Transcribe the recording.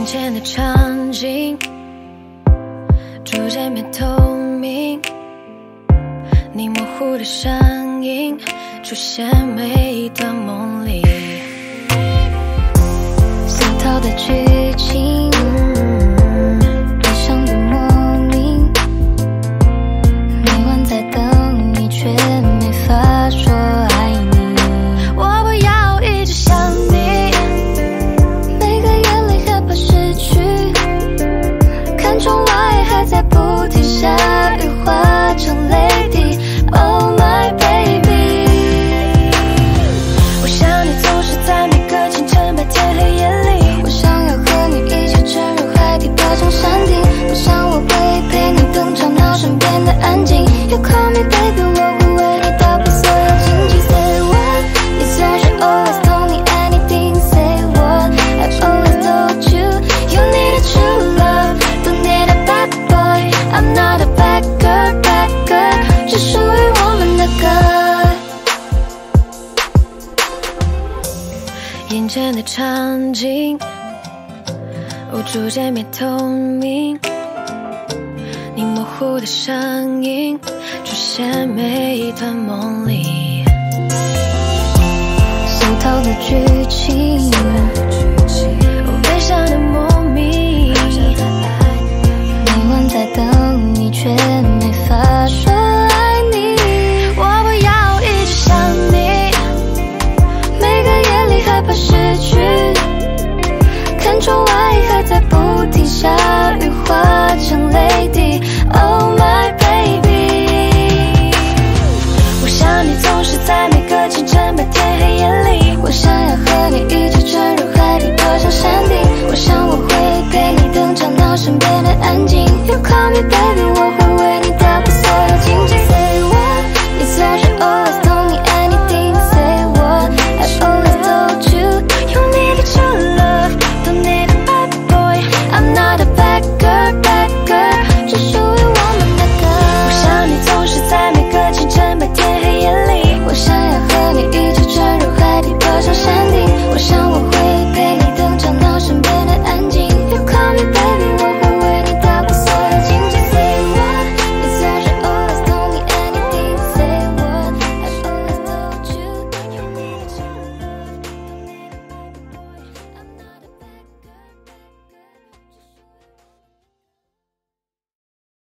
眼前的场景逐渐变透明，你模糊的身影出现每一段梦里。Not a banger banger，只属于我们的歌。眼前的场景，我逐渐变透明。你模糊的身影，出现每一段梦里。俗套的剧情。在不停下雨，化成泪滴。oh my baby，我想你总是在每个清晨、白天、黑夜里，我想要和你一起沉入海底，爬上山顶。我想我会陪你等，找到身边的安静。you call me baby，我会。